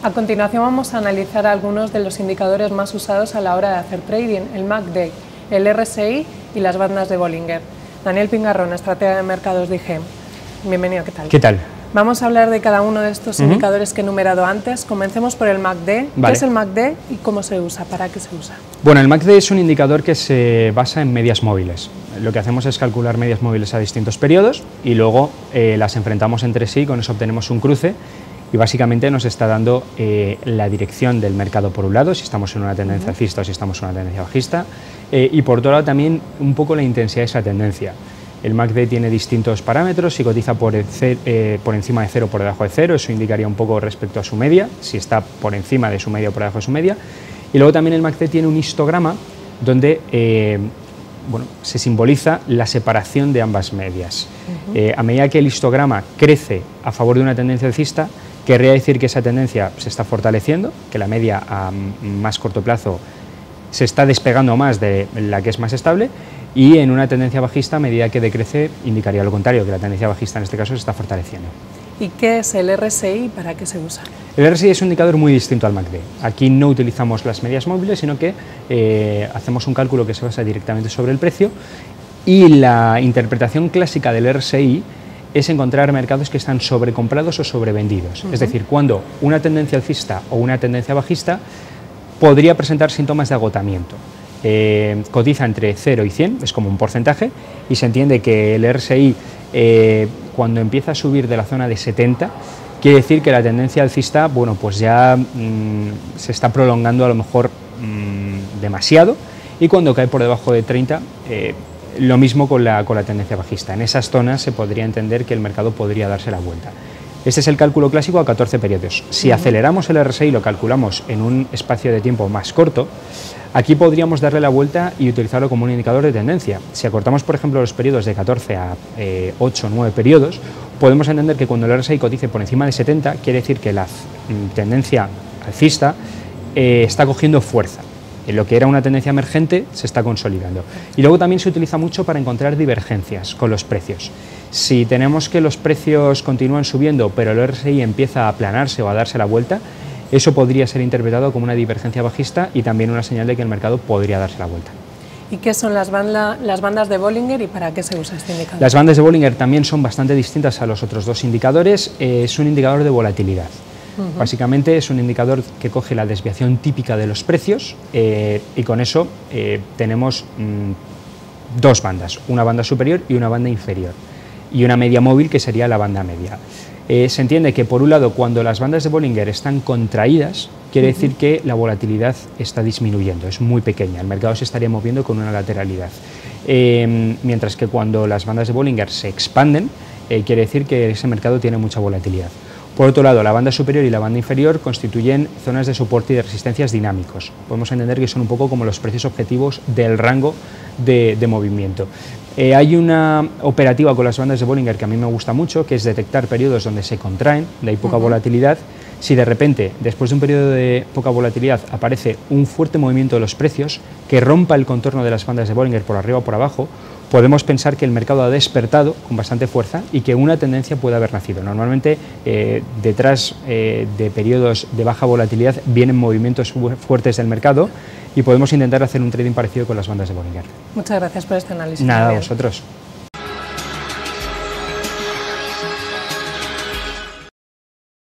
A continuación vamos a analizar algunos de los indicadores más usados a la hora de hacer trading, el MACD, el RSI y las bandas de Bollinger. Daniel Pingarrón, estratega de mercados dije. Bienvenido, ¿qué tal? ¿Qué tal? Vamos a hablar de cada uno de estos indicadores que he enumerado antes. Comencemos por el MACD. ¿Qué es el MACD y cómo se usa? ¿Para qué se usa? Bueno, el MACD es un indicador que se basa en medias móviles. Lo que hacemos es calcular medias móviles a distintos periodos y luego eh, las enfrentamos entre sí, con eso obtenemos un cruce y básicamente nos está dando eh, la dirección del mercado por un lado, si estamos en una tendencia alcista o si estamos en una tendencia bajista, eh, y por otro lado también un poco la intensidad de esa tendencia. El MACD tiene distintos parámetros, si cotiza por, eh, por encima de cero o por debajo de cero, eso indicaría un poco respecto a su media, si está por encima de su media o por debajo de su media. Y luego también el MACD tiene un histograma donde bueno, se simboliza la separación de ambas medias. a medida que el histograma crece a favor de una tendencia alcista, Querría decir que esa tendencia se está fortaleciendo, que la media a más corto plazo se está despegando más de la que es más estable y en una tendencia bajista a medida que decrece indicaría lo contrario, que la tendencia bajista en este caso se está fortaleciendo. ¿Y qué es el RSI y para qué se usa? El RSI es un indicador muy distinto al MACD. Aquí no utilizamos las medias móviles, sino que eh, hacemos un cálculo que se basa directamente sobre el precio y la interpretación clásica del RSI es encontrar mercados que están sobrecomprados o sobrevendidos. Es decir, cuando una tendencia alcista o una tendencia bajista podría presentar síntomas de agotamiento. Eh, cotiza entre 0 y 100, es como un porcentaje, y se entiende que el RSI eh, cuando empieza a subir de la zona de 70, quiere decir que la tendencia alcista, bueno, pues ya mm, se está prolongando a lo mejor mm, demasiado, y cuando cae por debajo de 30, lo mismo con la, con la tendencia bajista. En esas zonas se podría entender que el mercado podría darse la vuelta. Este es el cálculo clásico a 14 periodos. Si aceleramos el RSI y lo calculamos en un espacio de tiempo más corto, aquí podríamos darle la vuelta y utilizarlo como un indicador de tendencia. Si acortamos, por ejemplo, los periodos de 14 a 8 o 9 periodos, podemos entender que cuando el RSI cotice por encima de 70, quiere decir que la mm, tendencia alcista eh, está cogiendo fuerza lo que era una tendencia emergente se está consolidando. Y luego también se utiliza mucho para encontrar divergencias con los precios. Si tenemos que los precios continúan subiendo, pero el RSI empieza a aplanarse o a darse la vuelta, eso podría ser interpretado como una divergencia bajista y también una señal de que el mercado podría darse la vuelta. ¿Y qué son las, las bandas de Bollinger y para qué se usa este indicador? Las bandas de Bollinger también son bastante distintas a los otros dos indicadores. Eh, es un indicador de volatilidad. Básicamente es un indicador que coge la desviación típica de los precios eh, y con eso eh, tenemos mm, dos bandas, una banda superior y una banda inferior, y una media móvil que sería la banda media. Eh, se entiende que por un lado cuando las bandas de Bollinger están contraídas, quiere decir que la volatilidad está disminuyendo, es muy pequeña, el mercado se estaría moviendo con una lateralidad. mientras que cuando las bandas de Bollinger se expanden, quiere decir que ese mercado tiene mucha volatilidad. Por otro lado, la banda superior y la banda inferior constituyen zonas de soporte y de resistencias dinámicos. Podemos entender que son un poco como los precios objetivos del rango de, movimiento. Eh, hay una operativa con las bandas de Bollinger que a mí me gusta mucho, que es detectar periodos donde se contraen, de ahí poca volatilidad. Si de repente, después de un periodo de poca volatilidad, aparece un fuerte movimiento de los precios que rompa el contorno de las bandas de Bollinger por arriba o por abajo, podemos pensar que el mercado ha despertado con bastante fuerza y que una tendencia puede haber nacido. Normalmente eh, detrás eh, de periodos de baja volatilidad vienen movimientos fuertes del mercado y podemos intentar hacer un trading parecido con las bandas de Bollinger. Muchas gracias por este análisis. Nada, a vosotros.